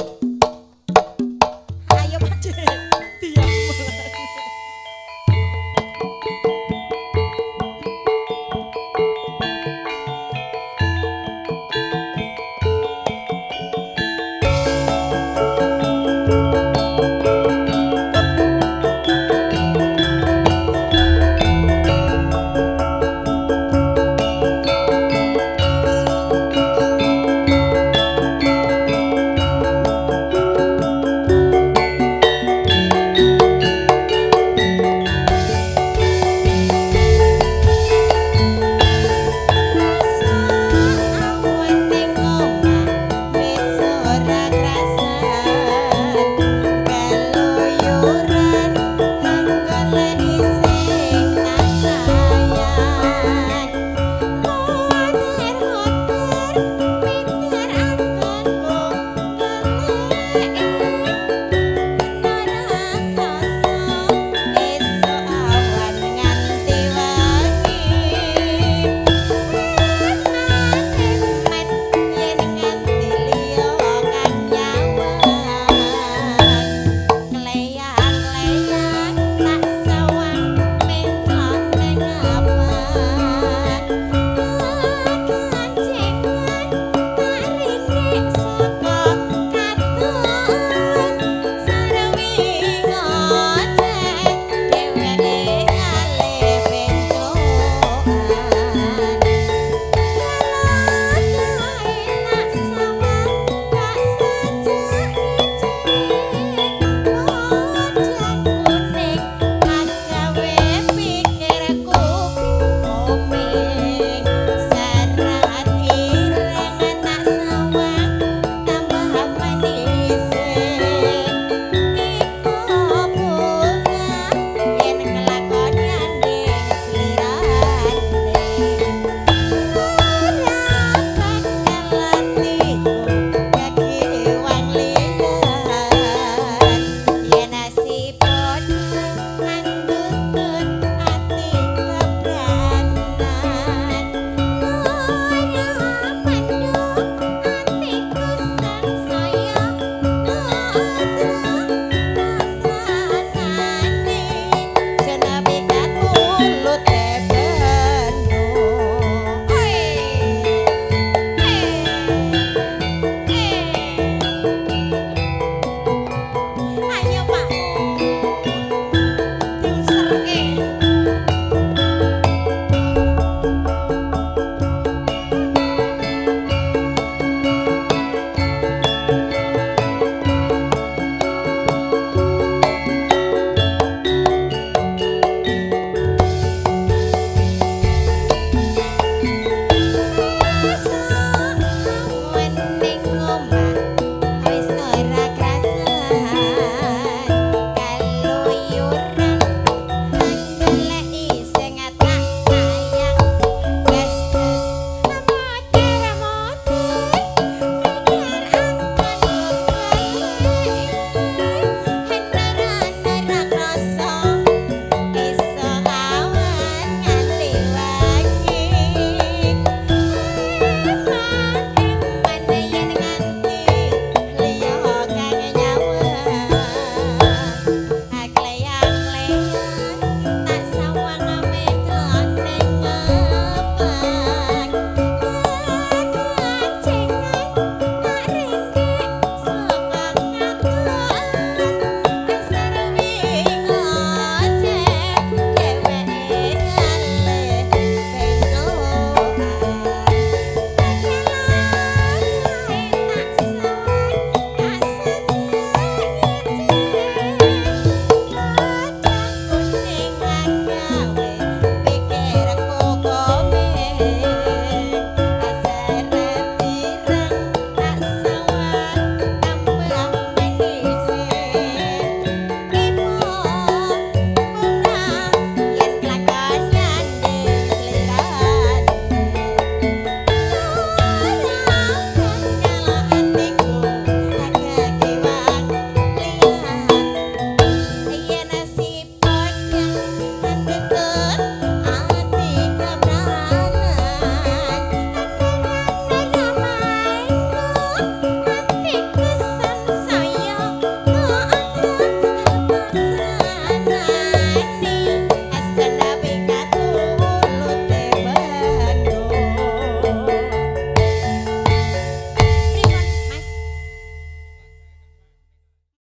ト